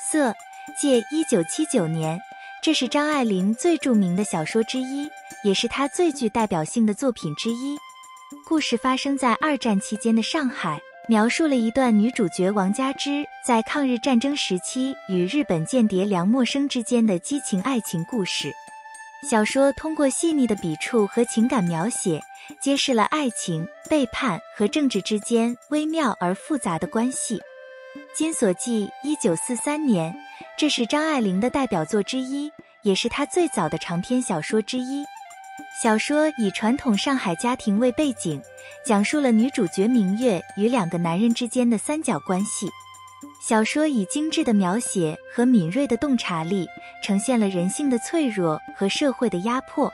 色界，一九七九年，这是张爱玲最著名的小说之一，也是她最具代表性的作品之一。故事发生在二战期间的上海，描述了一段女主角王佳芝在抗日战争时期与日本间谍梁默生之间的激情爱情故事。小说通过细腻的笔触和情感描写，揭示了爱情、背叛和政治之间微妙而复杂的关系。《金锁记》一九四三年，这是张爱玲的代表作之一，也是她最早的长篇小说之一。小说以传统上海家庭为背景，讲述了女主角明月与两个男人之间的三角关系。小说以精致的描写和敏锐的洞察力，呈现了人性的脆弱和社会的压迫。《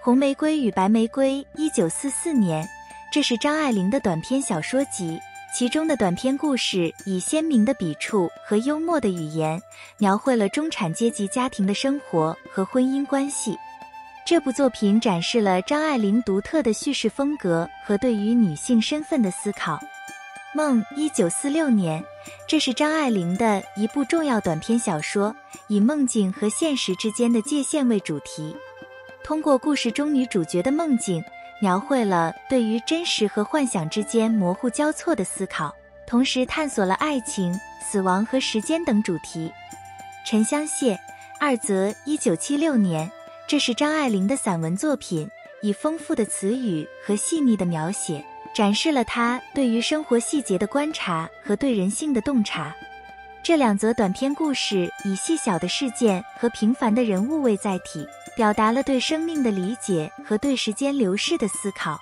红玫瑰与白玫瑰》一九四四年，这是张爱玲的短篇小说集，其中的短篇故事以鲜明的笔触和幽默的语言，描绘了中产阶级家庭的生活和婚姻关系。这部作品展示了张爱玲独特的叙事风格和对于女性身份的思考。梦，一九四六年，这是张爱玲的一部重要短篇小说，以梦境和现实之间的界限为主题，通过故事中女主角的梦境，描绘了对于真实和幻想之间模糊交错的思考，同时探索了爱情、死亡和时间等主题。沉香屑，二则，一九七六年，这是张爱玲的散文作品，以丰富的词语和细腻的描写。展示了她对于生活细节的观察和对人性的洞察。这两则短篇故事以细小的事件和平凡的人物为载体，表达了对生命的理解和对时间流逝的思考。